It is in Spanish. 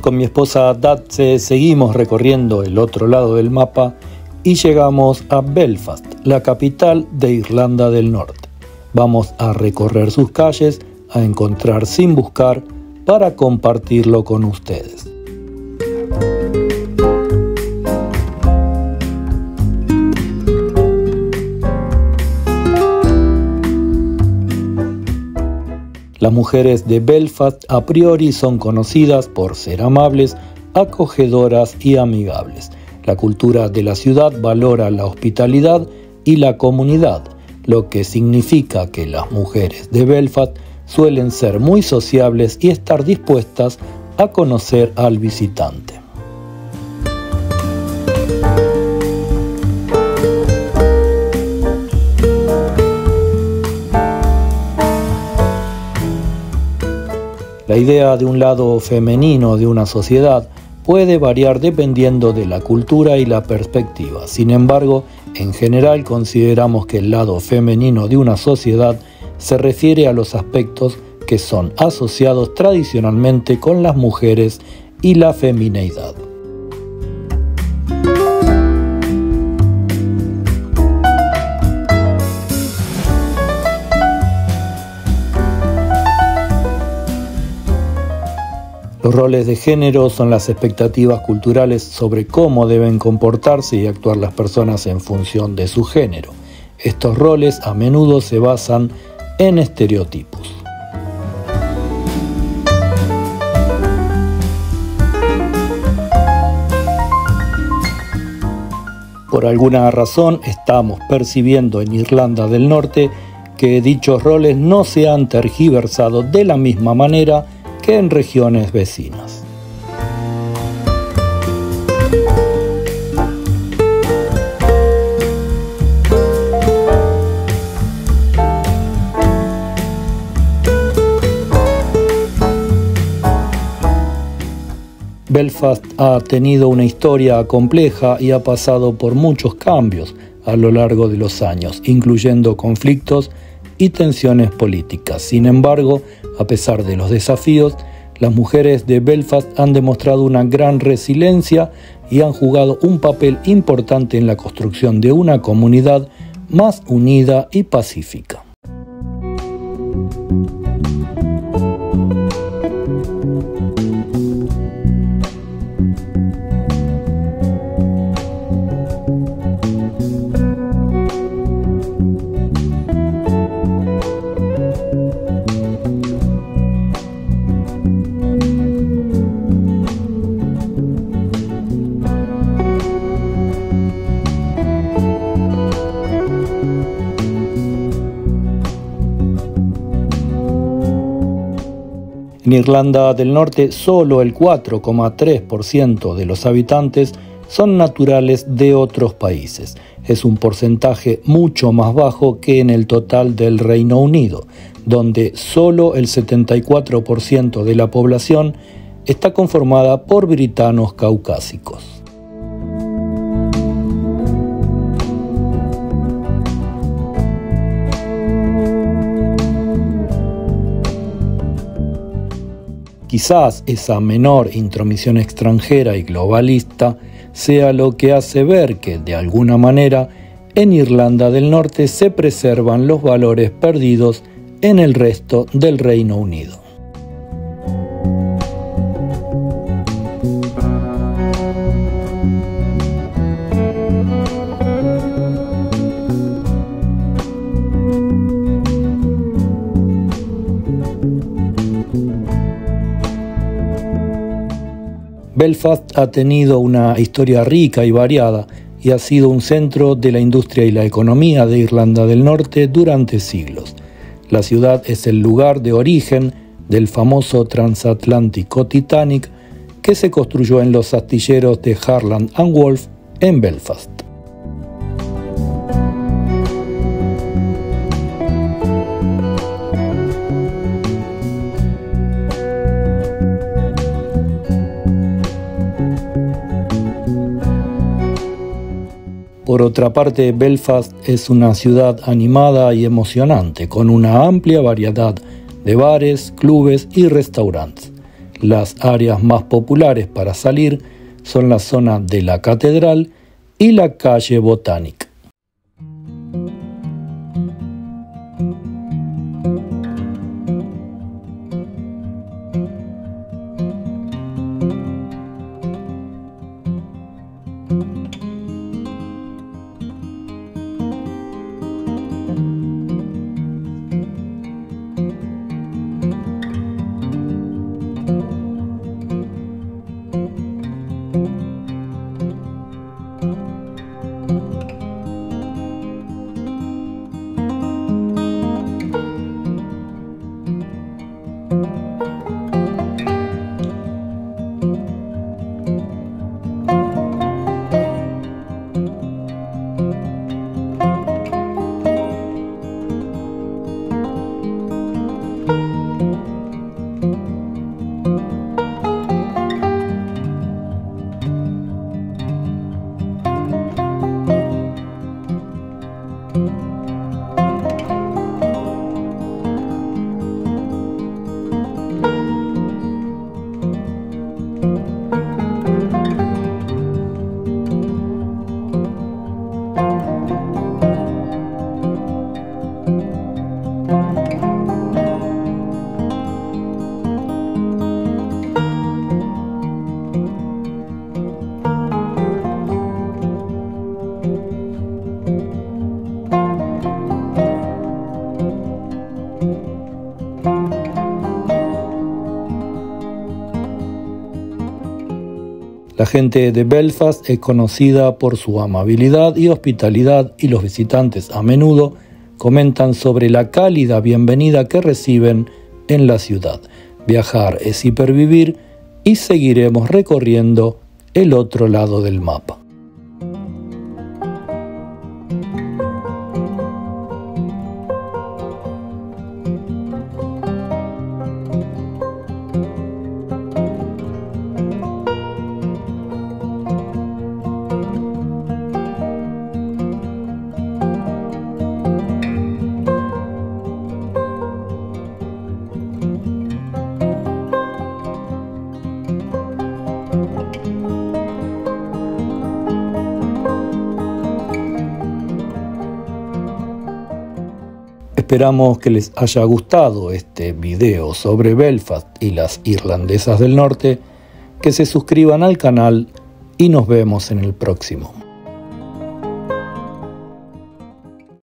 Con mi esposa Datse seguimos recorriendo el otro lado del mapa y llegamos a Belfast, la capital de Irlanda del Norte. Vamos a recorrer sus calles, a encontrar sin buscar, para compartirlo con ustedes. Las mujeres de Belfast a priori son conocidas por ser amables, acogedoras y amigables. La cultura de la ciudad valora la hospitalidad y la comunidad, lo que significa que las mujeres de Belfast suelen ser muy sociables y estar dispuestas a conocer al visitante. Idea de un lado femenino de una sociedad puede variar dependiendo de la cultura y la perspectiva. Sin embargo, en general consideramos que el lado femenino de una sociedad se refiere a los aspectos que son asociados tradicionalmente con las mujeres y la femineidad. Los roles de género son las expectativas culturales sobre cómo deben comportarse y actuar las personas en función de su género. Estos roles a menudo se basan en estereotipos. Por alguna razón estamos percibiendo en Irlanda del Norte que dichos roles no se han tergiversado de la misma manera en regiones vecinas. Belfast ha tenido una historia compleja y ha pasado por muchos cambios a lo largo de los años, incluyendo conflictos y tensiones políticas. Sin embargo, a pesar de los desafíos, las mujeres de Belfast han demostrado una gran resiliencia y han jugado un papel importante en la construcción de una comunidad más unida y pacífica. En Irlanda del Norte, solo el 4,3% de los habitantes son naturales de otros países. Es un porcentaje mucho más bajo que en el total del Reino Unido, donde solo el 74% de la población está conformada por britanos caucásicos. Quizás esa menor intromisión extranjera y globalista sea lo que hace ver que, de alguna manera, en Irlanda del Norte se preservan los valores perdidos en el resto del Reino Unido. Belfast ha tenido una historia rica y variada y ha sido un centro de la industria y la economía de Irlanda del Norte durante siglos. La ciudad es el lugar de origen del famoso transatlántico Titanic que se construyó en los astilleros de Harland and Wolff en Belfast. Por otra parte, Belfast es una ciudad animada y emocionante, con una amplia variedad de bares, clubes y restaurantes. Las áreas más populares para salir son la zona de la catedral y la calle Botánica. you. La gente de Belfast es conocida por su amabilidad y hospitalidad y los visitantes a menudo comentan sobre la cálida bienvenida que reciben en la ciudad. Viajar es hipervivir y seguiremos recorriendo el otro lado del mapa. Esperamos que les haya gustado este video sobre Belfast y las irlandesas del norte, que se suscriban al canal y nos vemos en el próximo.